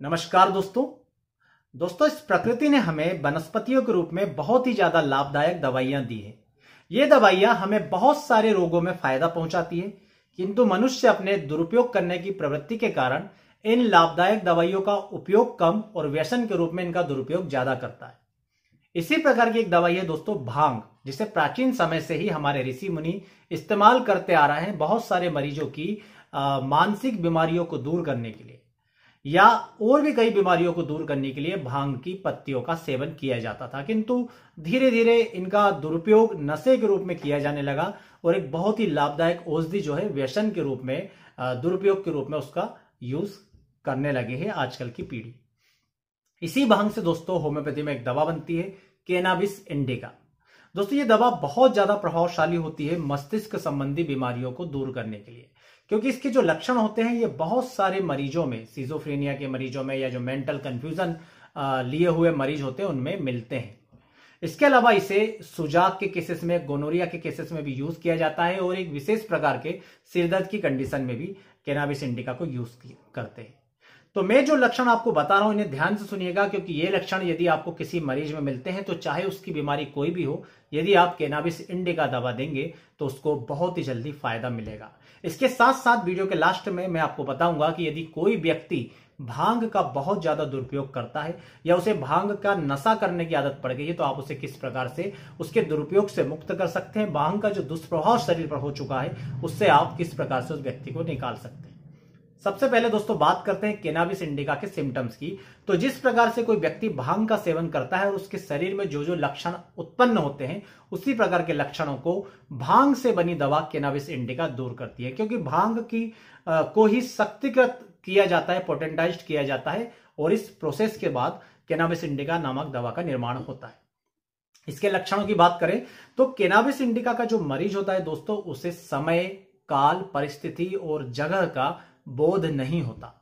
नमस्कार दोस्तों। दोस्तों, इस प्रकृति ने हमें वनस्पतियों के रूप में बहुत ही ज़्यादा लाभदायक दवाइयाँ दी है। ये दवाइयाँ हमें बहुत सारे रोगों में फ़ायदा पहुंचाती है, किंतु मनुष्य अपने दुरुपयोग करने की प्रवृत्ति के कारण इन लाभदायक दवाइयों का उपयोग कम और व्यसन के रूप में इनका दुरुपयोग ज़्यादा करता है। इसी प्रकार की एक दवाई है दोस्तों, भाँग, जिसे प्राचीन समय से ही हमारे ऋषि मुनि इस्तेमाल करते आ रहे हैं बहुत सारे मरीजों की मानसिक बीमारियों को दूर करने के लिए। या और भी कई बीमारियों को दूर करने के लिए भाँग की पत्तियों का सेवन किया जाता था। किंतु धीरे धीरे इनका दुरुपयोग नशे के रूप में किया जाने लगा और एक बहुत ही लाभदायक औषधि जो है, व्यसन के रूप में दुरुपयोग के रूप में उसका यूज़ करने लगे है आजकल की पीढ़ी। इसी भाँग से दोस्तों, होम्योपैथी में एक दवा बनती है, केनाबिस इंडिका। दोस्तों, ये दवा बहुत ज़्यादा प्रभावशाली होती है मस्तिष्क संबंधी बीमारियों को दूर करने के लिए। क्योंकि इसके जो लक्षण होते हैं, ये बहुत सारे मरीजों में सीजोफ्रेनिया के मरीजों में या जो मेंटल कंफ्यूजन लिए हुए मरीज़ होते हैं, उनमें मिलते हैं। इसके अलावा इसे सुजाक के केसेस में गोनोरिया के केसेस में भी यूज़ किया जाता है और एक विशेष प्रकार के सिरदर्द की कंडीशन में भी केनाबिस इंडिका को यूज़ करते हैं। तो मैं जो लक्षण आपको बता रहा हूँ, इन्हें ध्यान से सुनिएगा, क्योंकि ये लक्षण यदि आपको किसी मरीज़ में मिलते हैं तो चाहे उसकी बीमारी कोई भी हो, यदि आप केनाबिस इंडे का दवा देंगे तो उसको बहुत ही जल्दी फ़ायदा मिलेगा। इसके साथ साथ वीडियो के लास्ट में मैं आपको बताऊँगा कि यदि कोई व्यक्ति भाँग का बहुत ज़्यादा दुरुपयोग करता है, या उसे भाँग का नशा करने की आदत पड़ गई है तो आप उसे किस प्रकार से उसके दुरुपयोग से मुक्त कर सकते हैं? भाँग का जो दुष्प्रभाव शरीर पर हो चुका है, उससे आप किस प्रकार से उस व्यक्ति को निकाल सकते हैं? सबसे पहले दोस्तों बात करते हैं केनाबिस इंडिका के सिम्टम्स की। तो जिस प्रकार से कोई व्यक्ति भाँग का सेवन करता है और उसके शरीर में जो जो लक्षण उत्पन्न होते हैं उसी प्रकार के लक्षणों को भाँग से बनी दवा केनाबिस इंडिका दूर करती है। क्योंकि भाँग की आ, को ही शक्तिकृत किया जाता है पोटेंटाइज किया जाता है और इस प्रोसेस के बाद केनाबिस इंडिका नामक दवा का निर्माण होता है। इसके लक्षणों की बात करें तो केनाबिस इंडिका का जो मरीज़ होता है दोस्तों उसे समय काल परिस्थिति और जगह का बोध नहीं होता।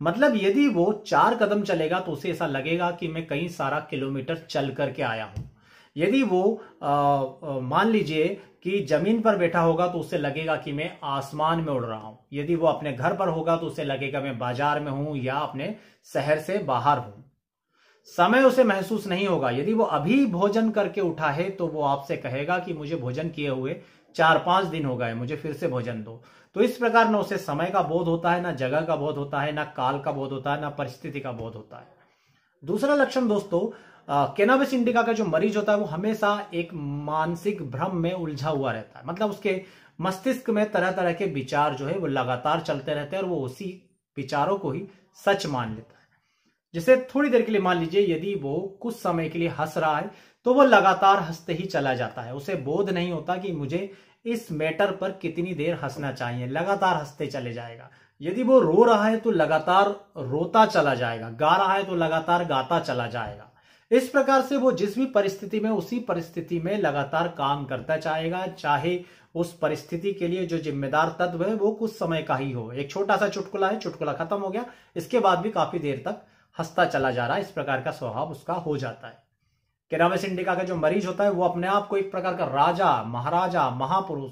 मतलब यदि वो चार कदम चलेगा तो उसे ऐसा लगेगा कि मैं कई सारा किलोमीटर चल करके आया हूँ। यदि वो मान लीजिए कि ज़मीन पर बैठा होगा तो उसे लगेगा कि मैं आसमान में उड़ रहा हूँ। यदि वो अपने घर पर होगा तो उसे लगेगा मैं बाज़ार में हूँ या अपने शहर से बाहर हूँ। समय उसे महसूस नहीं होगा। यदि वो अभी भोजन करके उठा है तो वो आपसे कहेगा कि मुझे भोजन किए हुए चार पाँच दिन हो गए, मुझे फिर से भोजन दो। तो इस प्रकार न उसे समय का बोध होता है, ना जगह का बोध होता है, ना काल का बोध होता है, ना परिस्थिति का बोध होता है। दूसरा लक्षण दोस्तों केनाबिस इंडिका का जो मरीज़ होता है, वो हमेशा एक मानसिक भ्रम में उलझा हुआ रहता है। मतलब उसके मस्तिष्क में तरह तरह के विचार जो है, वो लगातार चलते रहते हैं और वो उसी विचारों को ही सच मान लेता है। जैसे थोड़ी देर के लिए मान लीजिए, यदि वो कुछ समय के लिए हंस रहा है तो वो लगातार हँसते ही चला जाता है। उसे बोध नहीं होता कि मुझे इस मैटर पर कितनी देर हंसना चाहिए? लगातार हँसते चले जाएगा। यदि वो रो रहा है तो लगातार रोता चला जाएगा। गा रहा है तो लगातार गाता चला जाएगा। इस प्रकार से वो जिस भी परिस्थिति में, उसी परिस्थिति में लगातार काम करता चाहेगा चाहे उस परिस्थिति के लिए जो जिम्मेदार तत्व है, वो कुछ समय का ही हो। एक छोटा सा चुटकुला है, चुटकुला खत्म हो गया। इसके बाद भी काफ़ी देर तक हंसता चला जा रहा है। इस प्रकार का स्वभाव उसका हो जाता है। केरामेस इंडिका का जो मरीज़ होता है, वो अपने आप को एक प्रकार का राजा, महाराजा, महापुरुष,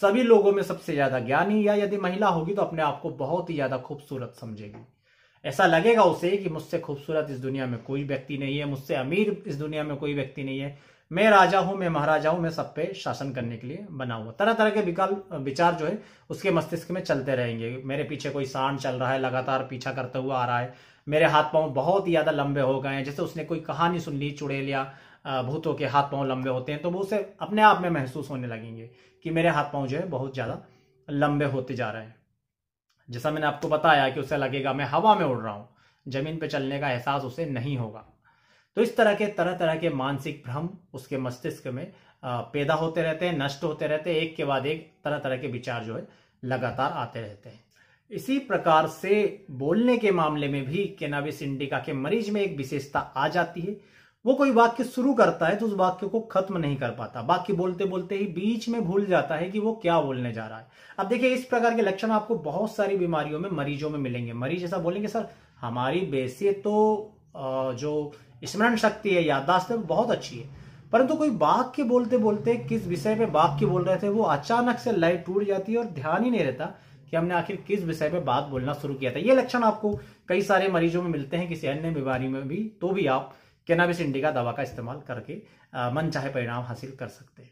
सभी लोगों में सबसे ज़्यादा ज्ञानी या यदि महिला होगी तो अपने आप को बहुत ही ज़्यादा खूबसूरत समझेगी। ऐसा लगेगा उसे कि मुझसे खूबसूरत इस दुनिया में कोई व्यक्ति नहीं है, मुझसे अमीर इस दुनिया में कोई व्यक्ति नहीं है। मैं राजा हूँ, मैं महाराजा हूँ, मैं सब पे शासन करने के लिए बना हुआ। तरह तरह के विकल्प, विचार जो है, उसके मस्तिष्क में चलते रहेंगे। मेरे पीछे कोई सांड चल रहा है, लगातार पीछा करते हुआ आ रहा है। मेरे हाथ पाँव बहुत ही ज़्यादा लंबे हो गए हैं, जैसे उसने कोई कहानी सुन ली, चुड़ैल या भूतों के हाथ पाँव लंबे होते हैं तो वो उसे अपने आप में महसूस होने लगेंगे कि मेरे हाथ पाँव जो है, बहुत ज़्यादा लंबे होते जा रहे हैं। जैसा मैंने आपको बताया कि उसे लगेगा, मैं हवा में उड़ रहा हूँ, ज़मीन पे चलने का एहसास उसे नहीं होगा। तो इस तरह के, तरह तरह के मानसिक भ्रम उसके मस्तिष्क में पैदा होते रहते हैं, नष्ट होते रहते हैं, एक के बाद एक तरह तरह के विचार जो है लगातार आते रहते हैं। इसी प्रकार से बोलने के मामले में भी केनाबिस इंडिका के मरीज़ में एक विशेषता आ जाती है। वो कोई वाक्य शुरू करता है तो उस वाक्य को खत्म नहीं कर पाता। वाक्य बोलते बोलते ही बीच में भूल जाता है कि वो क्या बोलने जा रहा है। अब देखिए, इस प्रकार के लक्षण आपको बहुत सारी बीमारियों में, मरीजों में मिलेंगे। मरीज़ ऐसा बोलेंगे, सर, हमारी बेसिए तो जो स्मरण शक्ति है, याददाश्त है बहुत अच्छी है। परंतु कोई वाक्य बोलते बोलते किस विषय पे वाक्य बोल रहे थे, वो अचानक से लाइट टूट जाती है और ध्यान ही नहीं रहता कि कि हमने आखिर किस विषय में बात बोलना शुरू किया था। ये लक्षण आपको कई सारे मरीजों में मिलते हैं, किसी अन्य बीमारी में भी तो भी आप कैनाबिस इंडिका दवा का इस्तेमाल करके मन चाहे परिणाम हासिल कर सकते हैं।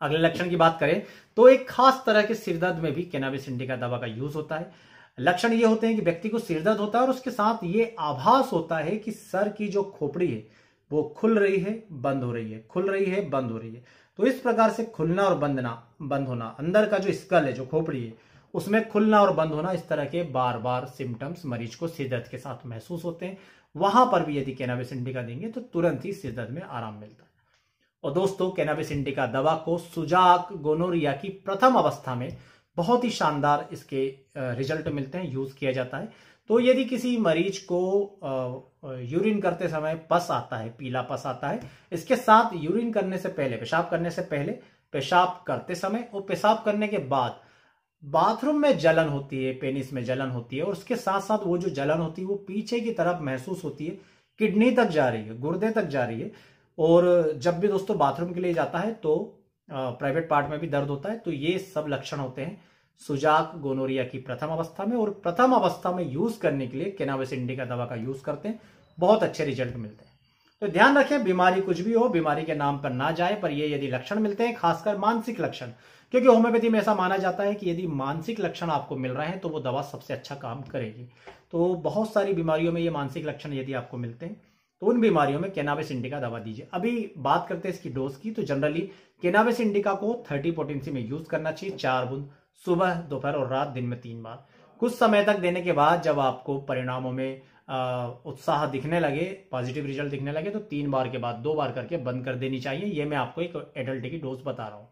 अगले लक्षण की बात करें तो एक खास तरह के सिरदर्द में भी कैनाबिस इंडिका दवा का यूज़ होता है। लक्षण ये होते हैं कि व्यक्ति को सिरदर्द होता है और उसके साथ ये आभास होता है कि सर की जो खोपड़ी है, वो खुल रही है, बंद हो रही है, खुल रही है, बंद हो रही है। तो इस प्रकार से खुलना और बंदना, बंद होना, अंदर का जो स्कल है, जो खोपड़ी है, उसमें खुलना और बंद होना, इस तरह के बार बार सिम्टम्स मरीज़ को सिरदर्द के साथ महसूस होते हैं। वहाँ पर भी यदि कैनाबिस इंडिका देंगे तो तुरंत ही सिरदर्द में आराम मिलता है। और दोस्तों कैनाबिस इंडिका दवा को सुजाक गोनोरिया की प्रथम अवस्था में बहुत ही शानदार इसके रिज़ल्ट मिलते हैं यूज़ किया जाता है। तो यदि किसी मरीज़ को यूरिन करते समय पस आता है, पीला पस आता है, इसके साथ यूरिन करने से पहले, पेशाब करने से पहले, पेशाब करते समय और पेशाब करने के बाद बाथरूम में जलन होती है पेनिस में जलन होती है और उसके साथ साथ वो जो जलन होती है, वो पीछे की तरफ़ महसूस होती है किडनी तक जा रही है, गुर्दे तक जा रही है और जब भी दोस्तों बाथरूम के लिए जाता है तो प्राइवेट पार्ट में भी दर्द होता है तो ये सब लक्षण होते हैं। सुजाक गोनोरिया की प्रथम अवस्था में और प्रथम अवस्था में यूज़ करने के लिए केनाविस इंडिका दवा का यूज़ करते हैं। बहुत अच्छे रिज़ल्ट मिलते हैं। तो ध्यान रखें, बीमारी कुछ भी हो, बीमारी के नाम पर ना जाए, पर ये यदि लक्षण मिलते हैं, खासकर मानसिक लक्षण, क्योंकि होम्योपैथी में ऐसा माना जाता है कि यदि मानसिक लक्षण आपको मिल रहे हैं तो वो दवा सबसे अच्छा काम करेगी। तो बहुत सारी बीमारियों में ये मानसिक लक्षण यदि आपको मिलते हैं तो उन बीमारियों में केनाबिस इंडिका दवा दीजिए। अभी बात करते हैं इसकी डोज की तो जनरली केनाबिस इंडिका को थर्टी पोटेंसी में यूज़ करना चाहिए, चार बूंद, सुबह, दोपहर और रात दिन में तीन बार। कुछ समय तक देने के बाद जब आपको परिणामों में उत्साह दिखने लगे पॉजिटिव रिज़ल्ट दिखने लगे तो तीन बार के बाद, दो बार करके बंद कर देनी चाहिए। ये मैं आपको एक एडल्ट की डोज बता रहा हूँ।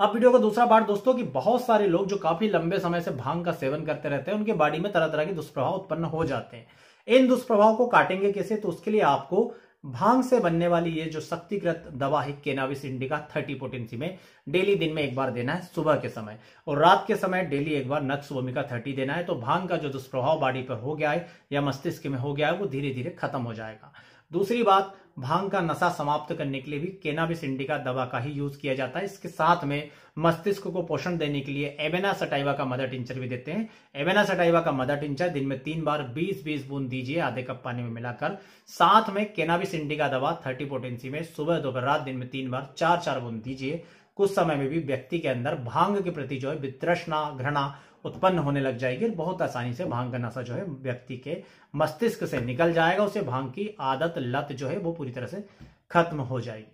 अब वीडियो का दूसरा पार्ट दोस्तों, कि बहुत सारे लोग जो काफ़ी लंबे समय से भाँग का सेवन करते रहते हैं, उनके बॉडी में तरह तरह के दुष्प्रभाव उत्पन्न हो जाते हैं। इन दुष्प्रभाव को काटेंगे कैसे? तो उसके लिए आपको भाँग से बनने वाली ये जो शक्तिग्रत दवा है, केनाविस इंडिका थर्टी पोटेंसी में, डेली दिन में एक बार देना है, सुबह के समय। और रात के समय डेली एक बार नक्स भूमिका थर्टी देना है तो भाँग का जो दुष्प्रभाव बॉडी पर हो गया है या मस्तिष्क में हो गया है, वो धीरे धीरे खत्म हो जाएगा। दूसरी बात, भाँग का नशा समाप्त करने के लिए भी केनाबिस इंडिका दवा का ही यूज़ किया जाता है। इसके साथ में मस्तिष्क को पोषण देने के लिए एबेना सटाइवा का मदर टिंचर भी देते हैं। एबेना सटाइवा का मदर टिंचर दिन में तीन बार 20-20 बूंद दीजिए आधे कप पानी में मिलाकर। साथ में केनाबिस इंडिका दवा थर्टी पोटेंसी में सुबह दोपहर रात दिन में तीन बार चार चार बूंद दीजिए। कुछ समय में भी व्यक्ति के अंदर भाँग के प्रति जो है वित्रष्णा घृणा उत्पन्न होने लग जाएगी बहुत आसानी से भाँग का नशा जो है व्यक्ति के मस्तिष्क से निकल जाएगा, उसे भाँग की आदत, लत जो है वो पूरी तरह से खत्म हो जाएगी।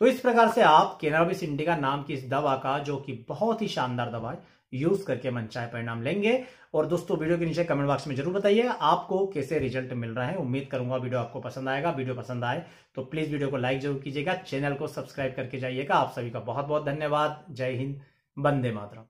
तो इस प्रकार से आप केनाबिस इंडिका नाम की इस दवा का, जो कि बहुत ही शानदार दवा है यूज़ करके मनचाहे परिणाम लेंगे। और दोस्तों, वीडियो के नीचे कमेंट बॉक्स में ज़रूर बताइए आपको कैसे रिज़ल्ट मिल रहा है। उम्मीद करूँगा वीडियो आपको पसंद आएगा। वीडियो पसंद आए तो प्लीज़ वीडियो को लाइक ज़रूर कीजिएगा। चैनल को सब्सक्राइब करके जाइएगा। आप सभी का बहुत बहुत धन्यवाद। जय हिंद। बंदे मातरम।